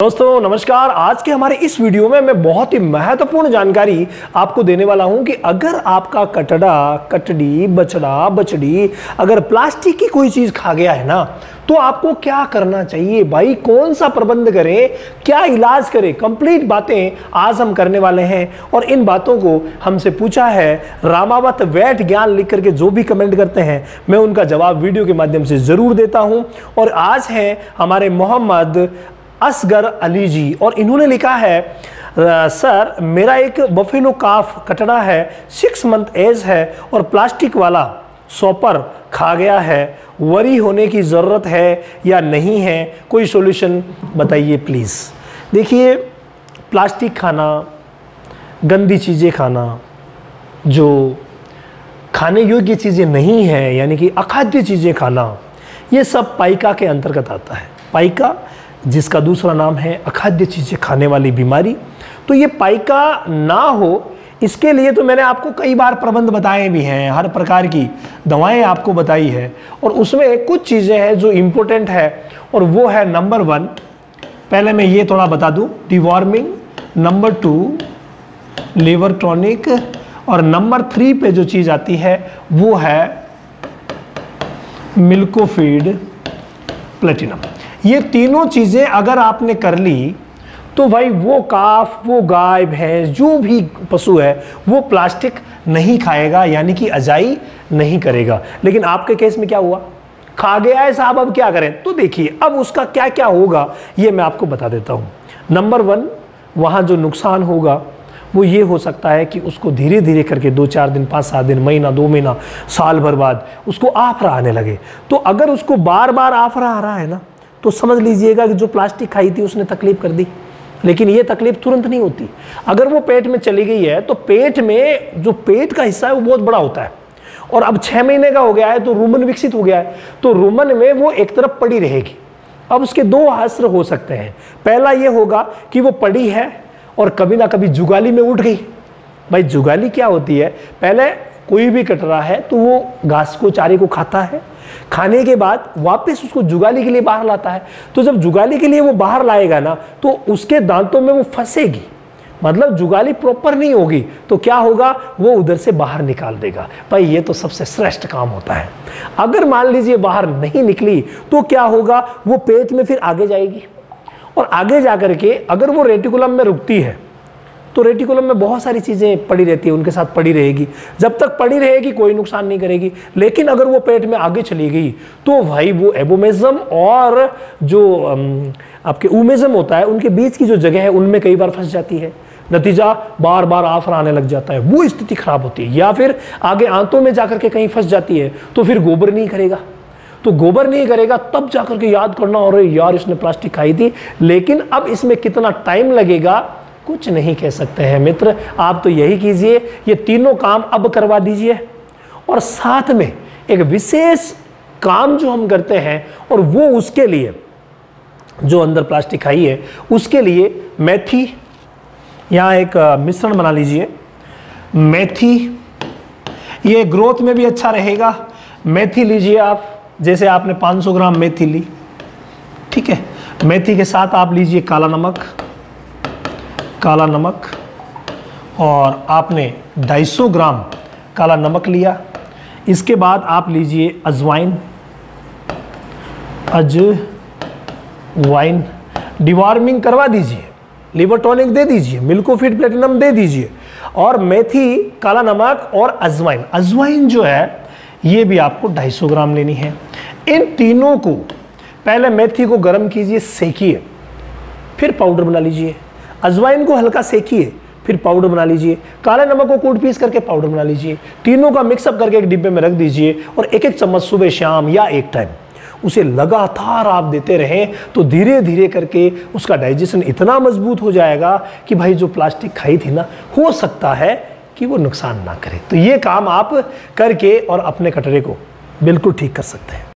दोस्तों, नमस्कार। आज के हमारे इस वीडियो में मैं बहुत ही महत्वपूर्ण जानकारी आपको देने वाला हूँ कि अगर आपका कटड़ा, कटड़ी, बछड़ा, बछड़ी अगर प्लास्टिक की कोई चीज़ खा गया है ना तो आपको क्या करना चाहिए? भाई, कौन सा प्रबंध करें? क्या इलाज करें? कंप्लीट बातें आज हम करने वाले हैं और इन बातों को हमसे पूछा है रामावत वैट ज्ञान लिख करके जो भी कमेंट करते हैं, मैं उनका जवाब वीडियो के माध्यम से ज़रूर देता हूँ। और आज हैं हमारे मोहम्मद असगर अली जी। और इन्होंने लिखा है सर, मेरा एक बफेलो काफ कटड़ा है सिक्स मंथ एज है और प्लास्टिक वाला सॉपर खा गया है। वरी होने की ज़रूरत है या नहीं है? कोई सॉल्यूशन बताइए प्लीज़ देखिए प्लास्टिक खाना, गंदी चीज़ें खाना, जो खाने योग्य चीज़ें नहीं है, यानी कि अखाद्य चीज़ें खाना, ये सब पाइका के अंतर्गत आता है। पाइका जिसका दूसरा नाम है अखाद्य चीज़ें खाने वाली बीमारी। तो ये पाइका ना हो, इसके लिए तो मैंने आपको कई बार प्रबंध बताए भी हैं, हर प्रकार की दवाएँ आपको बताई है। और उसमें कुछ चीज़ें हैं जो इम्पोर्टेंट है, और वो है नंबर वन पहले मैं ये थोड़ा बता दूँ deworming number two liver tonic और नंबर थ्री पे जो चीज़ आती है, वो है मिल्कोफीड प्लेटिनम ये तीनों चीज़ें अगर आपने कर ली तो भाई वो काफ, वो गाय भैंस जो भी पशु है, वो प्लास्टिक नहीं खाएगा, यानी कि अजाई नहीं करेगा। लेकिन आपके केस में क्या हुआ? खा गया है साहब, अब क्या करें? तो देखिए, अब उसका क्या क्या होगा, ये मैं आपको बता देता हूँ। नंबर वन वहाँ जो नुकसान होगा, वो ये हो सकता है कि उसको धीरे धीरे करके दो चार दिन, पाँच सात दिन, महीना, दो महीना, साल भर बाद उसको आफरा आने लगे। तो अगर उसको बार बार आफरा आ रहा है ना तो समझ लीजिएगा कि जो प्लास्टिक खाई थी उसने तकलीफ़ कर दी। लेकिन ये तकलीफ़ तुरंत नहीं होती। अगर वो पेट में चली गई है तो पेट में जो पेट का हिस्सा है, वो बहुत बड़ा होता है। और अब छः महीने का हो गया है तो रूमन विकसित हो गया है। तो रूमन में वो एक तरफ़ पड़ी रहेगी। अब उसके दो अस्त्र हो सकते हैं। पहला ये होगा कि वो पड़ी है और कभी ना कभी जुगाली में उठ गई। भाई, जुगाली क्या होती है? पहले कोई भी कटरा है तो वो घास को, चारे को खाता है। खाने के बाद वापस उसको जुगाली के लिए बाहर लाता है। तो जब जुगाली के लिए वो बाहर लाएगा ना तो उसके दांतों में वो फंसेगी। मतलब जुगाली प्रॉपर नहीं होगी तो क्या होगा? वो उधर से बाहर निकाल देगा। भाई, ये तो सबसे श्रेष्ठ काम होता है। अगर मान लीजिए बाहर नहीं निकली तो क्या होगा? वो पेट में फिर आगे जाएगी। और आगे जा करके अगर वो रेटिकुलम में रुकती है तो रेटिकुलम में बहुत सारी चीज़ें पड़ी रहती है, उनके साथ पड़ी रहेगी। जब तक पड़ी रहेगी, कोई नुकसान नहीं करेगी। लेकिन अगर वो पेट में आगे चली गई तो भाई वो एबोमेज़म और जो आपके उमेज़म होता है, उनके बीच की जो जगह है, उनमें कई बार फंस जाती है। नतीजा बार बार आफर आने लग जाता है। वो स्थिति खराब होती है। या फिर आगे आंतों में जाकर के कहीं फंस जाती है तो फिर गोबर नहीं करेगा। तो गोबर नहीं करेगा, तब जाकर के याद करना और यार, इसने प्लास्टिक खाई थी। लेकिन अब इसमें कितना टाइम लगेगा कुछ नहीं कह सकते हैं। मित्र, आप तो यही कीजिए, ये तीनों काम अब करवा दीजिए। और साथ में एक विशेष काम जो हम करते हैं, और वो उसके लिए, जो अंदर प्लास्टिक खाई है, उसके लिए मेथी, यहाँ एक मिश्रण बना लीजिए। मेथी, ये ग्रोथ में भी अच्छा रहेगा। मेथी लीजिए आप, जैसे आपने 500 ग्राम मेथी ली, ठीक है? मेथी के साथ आप लीजिए काला नमक। काला नमक और आपने 250 ग्राम काला नमक लिया। इसके बाद आप लीजिए अजवाइन। अज वाइन डिवार्मिंग करवा दीजिए। लिवर टॉनिक दे दीजिए। मिल्कोफिट प्लेटिनम दे दीजिए। और मेथी, काला नमक और अजवाइन। अजवाइन जो है, ये भी आपको 250 ग्राम लेनी है। इन तीनों को पहले मेथी को गर्म कीजिए, सेकिए। फिर पाउडर बना लीजिए। अजवाइन को हल्का सेकिए, फिर पाउडर बना लीजिए। काले नमक को कूट पीस करके पाउडर बना लीजिए। तीनों का मिक्सअप करके एक डिब्बे में रख दीजिए और एक एक चम्मच सुबह शाम या एक टाइम उसे लगातार आप देते रहें तो धीरे धीरे करके उसका डाइजेशन इतना मज़बूत हो जाएगा कि भाई जो प्लास्टिक खाई थी ना, हो सकता है कि वो नुकसान ना करे। तो ये काम आप करके और अपने कटरे को बिल्कुल ठीक कर सकते हैं।